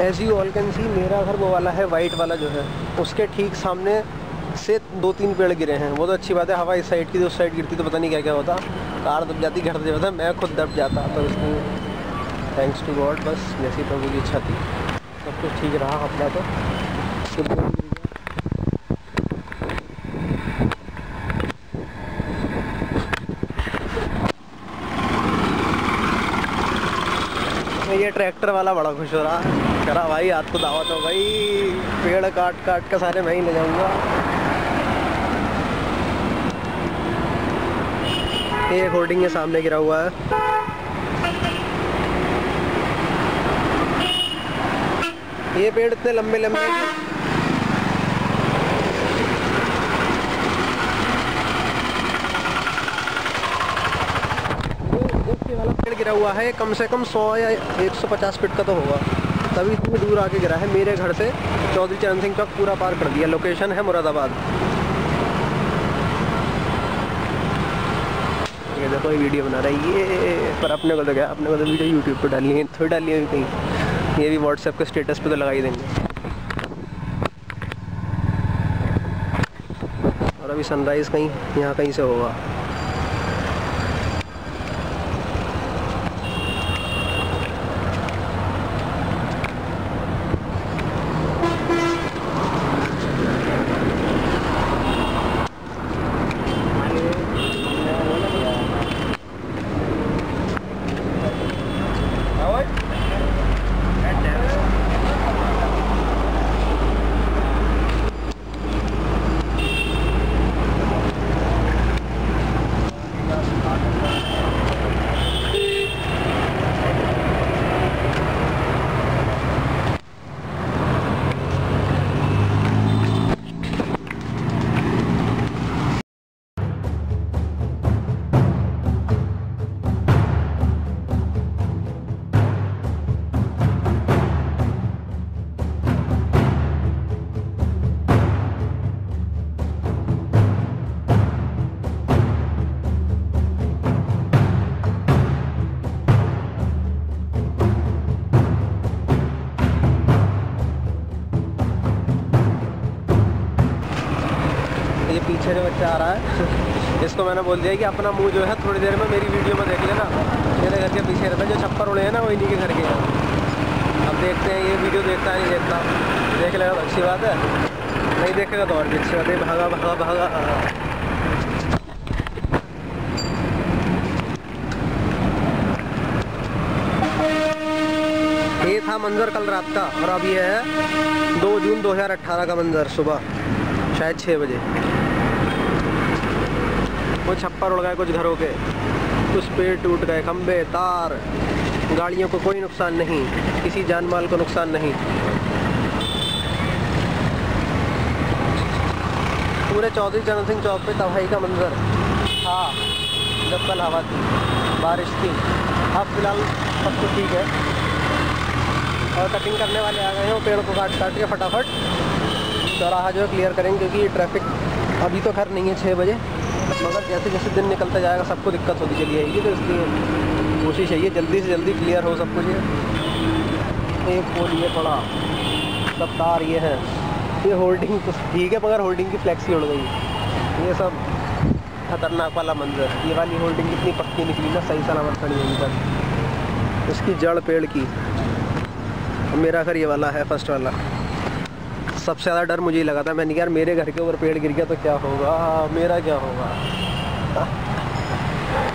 As you all can see मेरा घर वो वाला है वाइट वाला जो है। उसके ठीक सामने से दो तीन पेड़ गिरे हैं। वो तो अच्छी बात है हवा इस साइड की तो उस साइड गिरती तो पता नहीं क्या क्या होता। कार दब जाती घर दब जाता मैं खुद दब जाता तो इसलिए थैंक्स टू गॉड बस जैसी प्रभु की इच्छा थी। सब कुछ ठीक रहा अपना तो, तो ये ट्रैक्टर वाला बड़ा खुश हो रहा। है करा भाई, हाथ को दावा तो भाई, पेड़ काट काट के सारे मैं ही ले जाऊँगा। ये होर्डिंग है सामने गिरा हुआ है। ये पेड़ इतने लंबे लंबे कि वाला पेड़ गिरा हुआ है, कम से कम 100 या 150 फीट का तो होगा। तभी इतनी दूर आके गिरा है, मेरे घर से चौधरी चरण सिंह चौक पूरा पार कर दिया। लोकेशन है मुरादाबाद। ये देखो, ये वीडियो बना रहा है। ये, पर अपने को तो क्या, अपने को तो वीडियो यूट्यूब पर डालनी है, थोड़ी डालनी है कहीं। ये भी व्हाट्सएप के स्टेटस पे तो लगा ही देंगे। और अभी सनराइज़ कहीं, यहाँ कहीं से होगा। ये पीछे से बच्चा आ रहा है, इसको मैंने बोल दिया कि अपना मुँह जो है थोड़ी देर में मेरी वीडियो में देख लेना। मेरे घर के पीछे रहता है, जो छप्पर उड़े हैं ना वो इन्हीं के घर के हैं। अब देखते हैं, ये वीडियो देखता है देखता देख लेगा तो अच्छी बात है। नहीं देखेगा तो और भी अच्छी बात है। भागा भागा भागा। ये था मंजर कल रात का, और अब ये है 2 जून 2018 का मंजर, सुबह, शायद छः बजे। कुछ छप्पर उड़ गए कुछ घरों के। कुछ पेड़ टूट गए खंबे तार। गाड़ियों को कोई नुकसान नहीं, किसी जान माल को नुकसान नहीं। पूरे चौधरी चरण सिंह चौक पे तबाही का मंजर। था जब कल हवा थी, बारिश थी। अब फ़िलहाल सब कुछ ठीक है। और कटिंग करने वाले आ गए हैं, पेड़ को काट काट के फटाफट। चौराहा जो है क्लियर करेंगे, क्योंकि ट्रैफ़िक अभी तो खैर नहीं है छः बजे। मगर जैसे जैसे दिन निकलता जाएगा, सबको दिक्कत होती चली जाएगी तो इसलिए कोशिश है ये जल्दी से जल्दी क्लियर हो सब कुछ। ये एक पोल ये पड़ा सब तार ये है। ये होल्डिंग तो ठीक है, मगर होल्डिंग की फ्लैक्सी उड़ गई। ये सब खतरनाक वाला मंजर ये वाली होल्डिंग कितनी पक्की निकली ना, सही सलामत खड़ी हुई पर इसकी जड़ पेड़ की। मेरा घर ये वाला है फ़र्स्ट वाला। सबसे ज़्यादा डर मुझे ही लगा था। मैंने यार, मेरे घर के ऊपर पेड़ गिर गया तो क्या होगा? मेरा क्या होगा?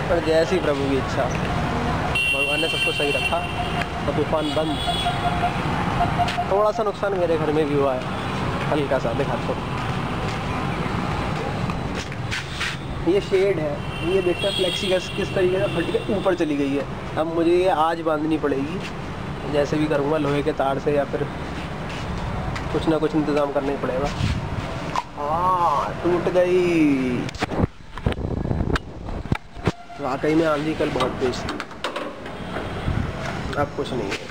पर जैसी प्रभु की इच्छा। भगवान ने सबको सही रखा तो तूफ़ान बंद। थोड़ा सा नुकसान मेरे घर में भी हुआ है। हल्का सा, दिखा तो ये शेड है। ये देखते फ्लेक्सी किस तरीके से फट के ऊपर चली गई है। अब मुझे ये आज बांधनी पड़ेगी। जैसे भी करूँगा, लोहे के तार से या फिर कुछ ना कुछ इंतज़ाम करना ही पड़ेगा। हाँ टूट गई। वाकई में आंधी कल बहुत तेज थी। अब कुछ नहीं है।